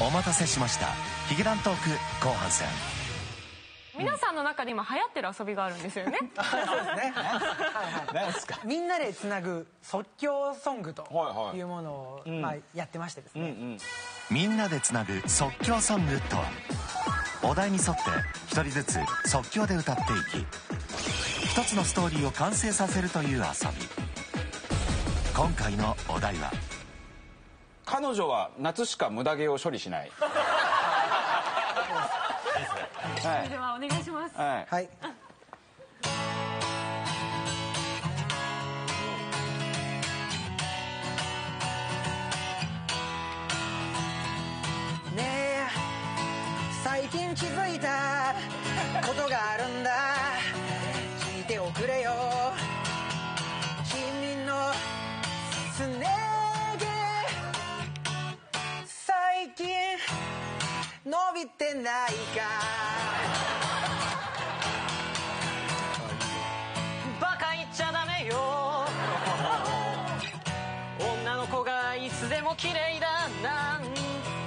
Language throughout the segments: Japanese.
お待たせしました。ヒゲダントーク後半戦。皆さんの中で今流行ってる遊びがあるんですよね。そうですね。何ですか？みんなでつなぐ即興ソングとはいはいいうものを、まあ、やってましてですね、みんなでつなぐ即興ソングとは？お題に沿って一人ずつ即興で歌っていき一つのストーリーを完成させるという遊び。今回のお題は彼女は夏しか無駄毛を処理しない。それではお願い。しますはい。はい。ねえ。最近気づいたことがあるびてないか。バカ言っちゃダメよ。女の子がいつでも綺麗だなんて。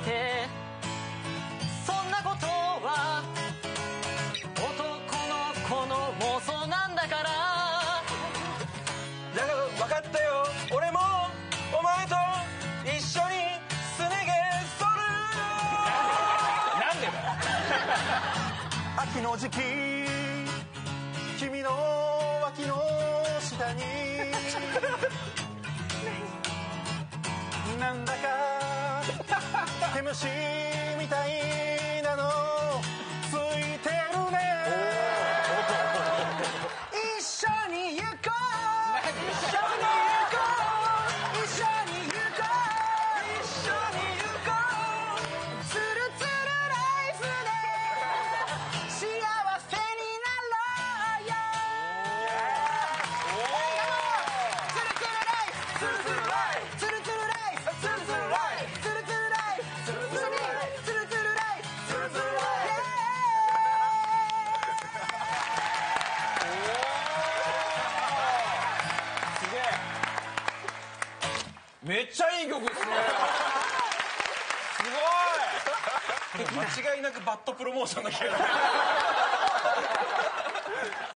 秋の時期君の脇の下に。なんだか毛虫みたいなのついてるね。一緒に行こうめっちゃいい曲ですね。すごい。間違いなくバッドプロモーションの曲